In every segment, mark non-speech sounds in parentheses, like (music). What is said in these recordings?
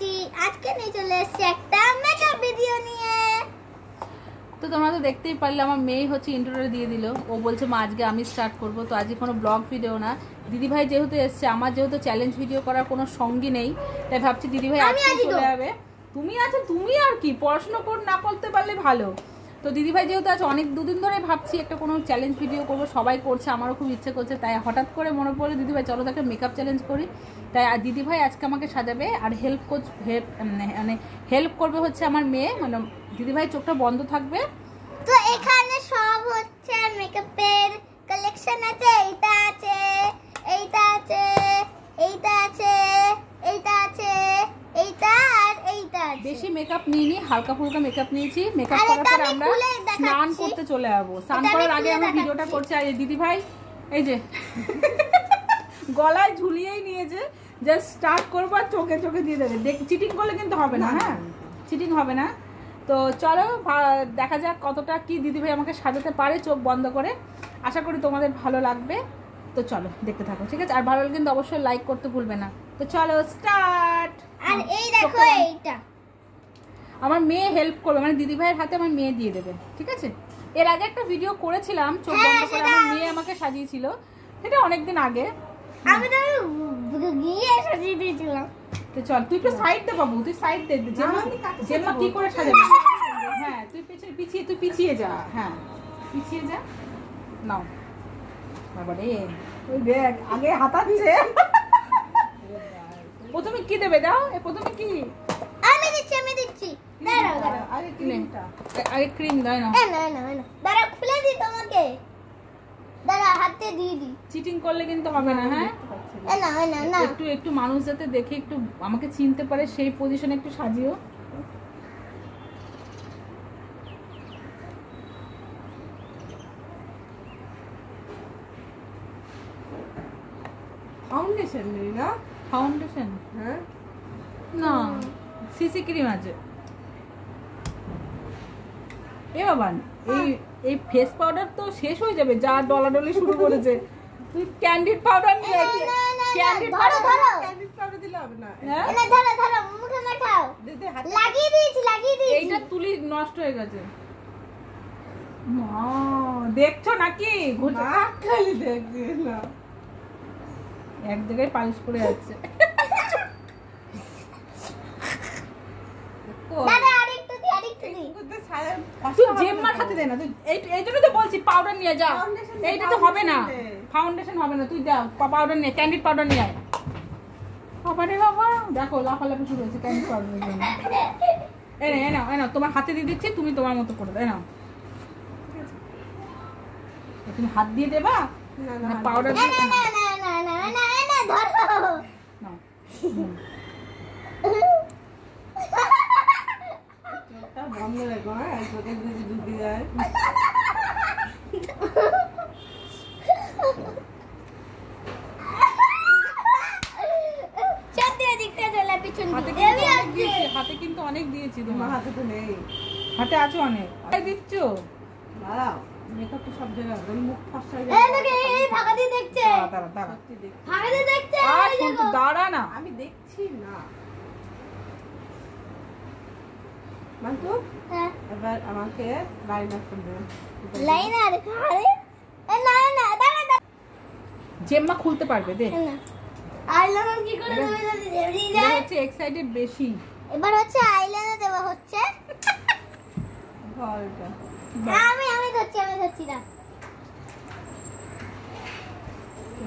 আছি আজকে নিয়ে চলে এসেছি একটা মেকআপ ভিডিও নিয়ে। তো তোমরা তো দেখতেই পারলে আমার মেয়ে হচ্ছে ইন্টারভিউ দিয়ে দিল। ও বলছে মা আজকে আমি স্টার্ট করব। তো আজকে কোনো ব্লগ ভিডিও না। দিদিভাই যেহেতু এসছে আমার যেহেতু চ্যালেঞ্জ ভিডিও করার কোনো সঙ্গী নেই তাই ভাবছি দিদিভাই ভাই আজকে চলে যাবে। তুমি আছো তুমি আর কি? পড়াশোনা কর না করতে পারলে ভালো। তো দিদিভাই যেহেতু আজ অনেক দুদিন ধরে ভাবছি একটা কোনো চ্যালেঞ্জ ভিডিও করব, সবাই করছে, আমারও খুব ইচ্ছে করছে, তাই হঠাৎ করে মনে পড়ল, দিদিভাই চলো তো একটা মেকআপ চ্যালেঞ্জ করি। তাই আর দিদিভাই আজকে আমাকে সাজাবে আর হেল্প কোচ হেল্প মানে হেল্প করবে হচ্ছে আমার মেয়ে মানে দিদিভাই চোখটা বন্ধ থাকবে। তো এখানে সব হচ্ছে মেকআপের কালেকশন আছে, এইটা আছে এইটা আছে এইটা আছে এইটা আছে। এইটা আর এইটা আছে। বেশি মেকআপ নিইনি হালকা ফুলকা মেকআপ নিয়েছি। মেকআপ করার পর আমরা স্নান করতে চলে যাব। স্নান করার আগে আমরা ভিডিওটা করছি। আর এই দিদি ভাই এই যে গলায় ঝুলিয়েই নিয়েছে। জাস্ট স্টার্ট করব আর চোখে চোখে দিয়ে দেবে। দেখ চিটিং করলে কিন্তু হবে না হ্যাঁ? চিটিং হবে না। তো চলো দেখা যাক কতটা কি দিদিভাই আমাকে সাজাতে পারে চোখ বন্ধ করে। আশা করি তোমাদের ভালো লাগবে। তো চলো দেখতে থাকো ঠিক আছে? আর ভালো লাগলে কিন্তু অবশ্যই লাইক করতে ভুলবে না। তো চলো স্টার্ট আর এই দেখো এইটা। আমার মেয়ে হেল্প করবে মানে দিদি ভাইয়ের হাতে আমার মেয়ে দিয়ে দেবে ঠিক আছে? এর আগে একটা ভিডিও করেছিলাম চোখ হ্যাঁ, বন্ধ করে আমার মেয়ে আমাকে সাজিয়েছিল সেটা অনেকদিন আগে। আমি তো গিয়ে সাজিয়ে দিয়েছিলাম। তো চল তুই একটু সাইড দে বাবু তুই সাইড দে জেমা জেমা কি করে সাজাবে? হ্যাঁ তুই পিছিয়ে পিছিয়ে তুই পিছিয়ে যা হ্যাঁ পিছিয়ে যা। নাও। বাবারে তুই দেখ আগে হাতাচ্ছে প্রথমে কি দেবে? দাও এ প্রথমে কি? আমি দিচ্ছি আমি দিচ্ছি। দাঁড়াও দাঁড়াও আগে আগে ক্রিম দেয় না। না না না দাঁড়াও খুলে দিই তোমাকে। দাঁড়া হাতে দিয়ে দিই। চিটিং করলে কিন্তু হবে না হ্যাঁ? না। না না একটু একটু মানুষ যাতে দেখে একটু আমাকে চিনতে পারে সেই পজিশনে একটু সাজিও। ফাউন্ডেশন নেই না? ফাউন্ডেশন? হ্যাঁ? না সিসি ক্রিম আছে। এ বাবা এই এই ফেস পাউডার তো শেষ হয়ে যাবে যা ডলাডলি শুরু করেছে। তুই ক্যান্ডিড পাউডার নিয়ে ক্যান্ডিড ধরো, পাউডার ধরো। ক্যান্ডিড পাউডার দিলে হবে না। হ্যাঁ? না ধরো ধরো মুখে মাখাও দে দে হাতে লাগিয়ে দিয়েছি লাগিয়ে দিয়েছি। এইটা তুলি নষ্ট হয়ে গেছে। মা, দেখছ নাকি? খালি দেখবি না। এক জায়গায় পালিশ করে যাচ্ছে ক্যান্ডিড পাউডার নিয়ে বাবা। শুরু হয়েছে ক্যান্ডিড তোমার হাতে দিয়ে দিচ্ছি তুমি তোমার মতো করে দাও তুমি হাত দিয়ে দেবা? পাউডার দিয়ে না না না ধরো। বন্ধ রেখো হ্যাঁ? হাতে কিন্তু অনেক দিয়েছি তোমার। হাতে তো নেই। হাতে আছো অনেক। দিচ্ছ? দাঁড়াও মেকআপ তো সব জায়গায় মুখ ফসা এই যাবে। দেখে এই ফাঁকা দিয়ে দেখছে। দাঁড়া দাঁড়া দাঁড়া। সত্যি দেখছি। ফাঁকা দিয়ে দেখছে। আর কিন্তু দাঁড়া না। আমি দেখছি না। মান্তু হ্যাঁ। এবার আমাকে লাইন আপ করবে লাইনার আরে না না দাঁড়া দাঁড়া। জেম্মা খুলতে পারবে দে। না। আইলাইনার কি করে দেবে যদি দেবরি হচ্ছে এক্সাইটেড বেশি। এবার হচ্ছে আইলাইনার দেওয়া হচ্ছে। আমি আমি ধরছি আমি ধরছি না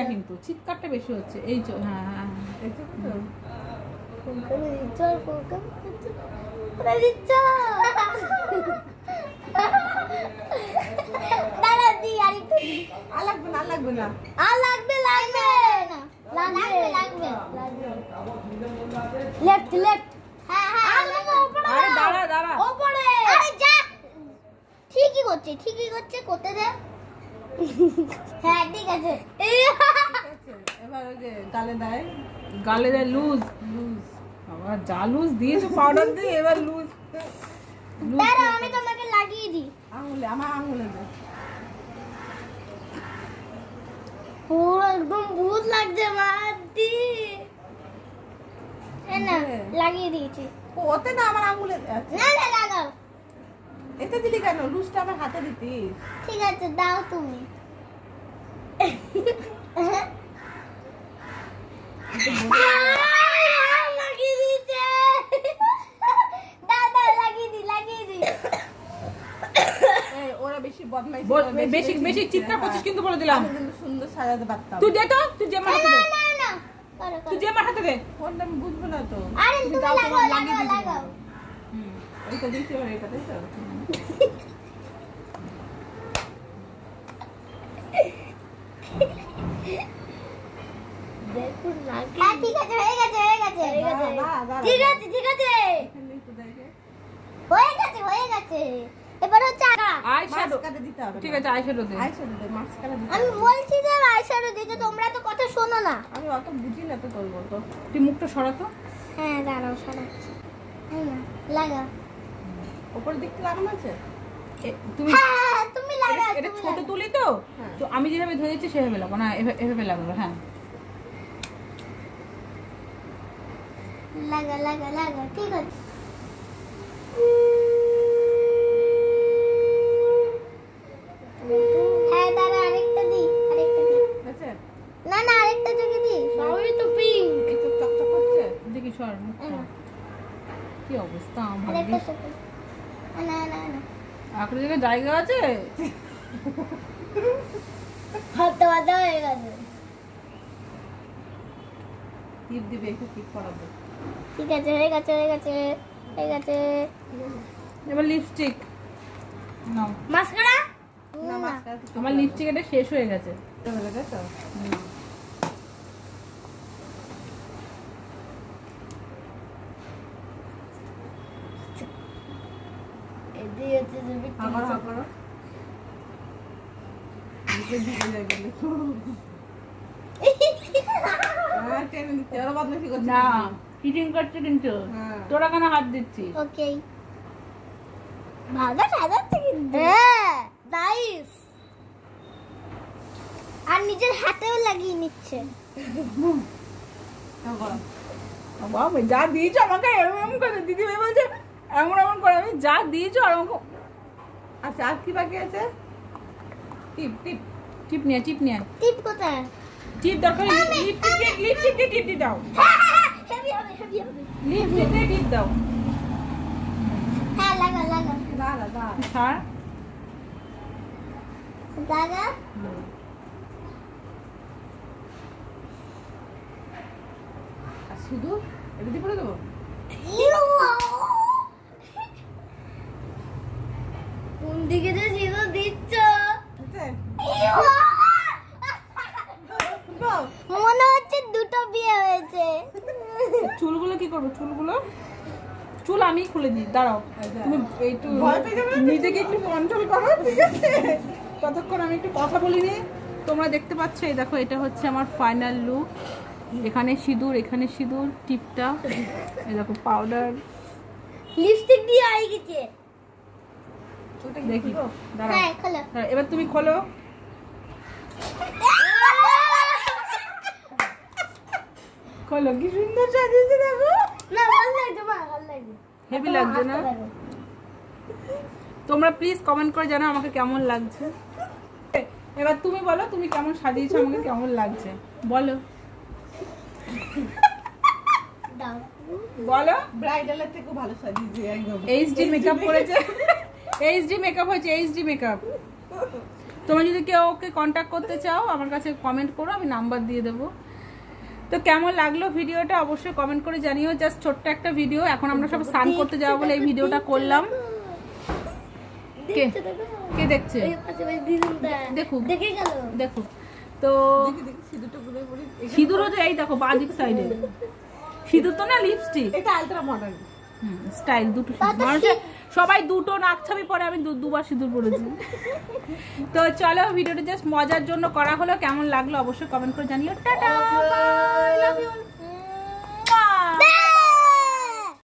না কিন্তু, চিৎকারটা বেশি হচ্ছে। এই হ্যাঁ হ্যাঁ, হ্যাঁ, হ্যাঁ ঠিকই করছে ঠিকই করছে, করতে দে। হ্যাঁ ঠিক আছে। এবার ওই যে গালে দেয় গালে দেয় লুজ লুজ। আবার যা লুজ দিয়েছ পাউডার দিয়ে এবার লুজ। দাঁড়া আমি তোমাকে লাগিয়ে দিই। আঙুলে আমার আঙুলে দে। পুরো একদম ভূত লাগছে মাদি এই না লাগিয়ে দিয়েছি। ওতে না আমার আঙুলে। আচ্ছা, না না লাগাও। এতে দিলি কেন? লুজটা আমার হাতে দিতিস। ঠিক আছে দাও তুমি লাগিয়ে দিয়েছে দাও দাও লাগিয়ে দি লাগিয়ে দি এই, ওরা বেশি বেশি চিৎকার। করছিস কিন্তু বলে দিলাম কিন্তু সুন্দর সাজাতে পারতাম তুই দে তো তুই জেমার হাতে দে তুই করো জেমার দে ফোনটা আমি বুঝব না তো আরে তুমি লাগাও লাগাও লাগাও হবে। দিতে হবে এটা তাই তো হ্যাঁ ঠিক আছে হয়ে গেছে হয়ে গেছে হয়ে গেছে দাঁড়া, দাঁড়া, ঠিক দাঁড়া। আছে ঠিক আছে এখানে একটু দেখে। হয়ে গেছে হয়ে গেছে এবার হচ্ছে আঁকা দিতে হবে ঠিক আছে আই শ্যাডো দে। আইশ্যাডো দে, মাঝখানে দিতে আমি বলছি যে আইশ্যাডো দিতে তোমরা তো কথা শোনো না। আমি অত বুঝি না তো তোর মতো। তুই মুখটা সরাতো হ্যাঁ দাঁড়াও সরাচ্ছি। লাগা। ওপর দিকটা লাগানো আছে? এ, তুমি হ্যাঁ হ্যাঁ, তুমি লাগা এটা- ছোট তুলি তো। হ্যাঁ। তো আমি যেভাবে ধরেছি সেভাবে লাগবো। না এভাবে এভাবে লাগবে হ্যাঁ। লাগা লাগা লাগা ঠিক আছে। কি অবস্থা আমার জায়গায় জায়গা আছে? হাতে বাঁধা হয়ে গেছে। টিপ দিবে একটু টিপ করাবো। ঠিক আছে হয়ে গেছে হয়ে গেছে হয়ে গেছে। এবার লিপস্টিক নাও। মাস্কারা? আমার লিপস্টিক এটা শেষ হয়ে গেছে। হয়ে গেছে তো এদিকে হচ্ছে যদি হাগর হাগর দিকে দিকে যাই গেলে হ্যাঁ টেনে দিতে ওরা বদমাইশি করছে (laughs) না চিটিং করছে কিন্তু। হ্যাঁ। তোরা কেন হাত দিচ্ছিস? ওকে। ভালো সাজাচ্ছে কিন্তু। হ্যাঁ নাইস আর নিজের হাতেও লাগিয়ে নিচ্ছে। বাবা যা দিয়েছ আমাকে এরকম এরকম করে দিদি ভাই বলছে এমন এমন করে আমি যা দিয়েছ আর আমাকে আচ্ছা আর কি বাকি আছে? টিপ টিপ টিপ নিয়ে টিপ নিয়ে। টিপ কোথায়? টিপ দরকার লিপস্টিক দিয়ে লিপস্টিক দিয়ে টিপ দিয়ে দাও। লিপস্টিক দিয়ে টিপ দাও। হ্যাঁ লাগা লাগা ছাড়। লাগা আর শুধু এটা দিয়ে পরে দেবো কোন দিকে যে সিঁদুর দিচ্ছ। মনে হচ্ছে দুটো বিয়ে হয়েছে। চুলগুলো কি করব? চুলগুলো? চুল আমি খুলে দিই। দাঁড়াও। তুমি একটু নিজেকে একটু কন্ট্রোল করো ঠিক আছে? ততক্ষণ আমি একটু কথা বলিনি। তোমরা দেখতে পাচ্ছ এই দেখো এটা হচ্ছে আমার ফাইনাল লুক এখানে সিঁদুর এখানে সিঁদুর টিপটা। এই দেখো পাউডার লিপস্টিক দিয়ে আই গেছে। দেখি দাঁড়াও। হ্যাঁ খোলো। দাঁড়াও, এবার তুমি খোলো। খোলো কি সুন্দর সাজিয়েছে দেখো। হেভি লাগছে না? তোমরা প্লিজ কমেন্ট করে জানাও আমাকে কেমন লাগছে। এবার তুমি বলো তুমি কেমন সাজিয়েছো আমাকে কেমন লাগছে? বলো। বলো। ব্রাইডালের থেকেও ভালো সাজিয়েছি একদম। এইচডি মেকআপ করেছে। এইচডি মেকআপ হয়েছে এইচডি মেকআপ তোমরা যদি কেউ ওকে কন্ট্যাক্ট করতে চাও আমার কাছে কমেন্ট করো আমি নাম্বার দিয়ে দেবো। তো কেমন লাগল ভিডিওটা? অবশ্যই কমেন্ট করে জানিও। জাস্ট ছোট্ট একটা ভিডিও এখন আমরা সব স্নান করতে যাব বলে এই ভিডিওটা করলাম। কে দেখছ? দেখো কে দেখছে দেখুক। দেখে। গেল। দেখো। তো সিঁদুরও তো এই দেখো বাদিক সাইডে (laughs) সিঁদুর তো না লিপস্টিক এটা আলট্রা মডার্ন স্টাইল দুটো মানুষের সবাই দুটো নাকছাবি পরে আমি দুবার সিঁদুর পরেছি। তো চলো ভিডিওটা জাস্ট মজার জন্য করা হলো। কেমন লাগল অবশ্যই কমেন্ট করে জানিও। টাটা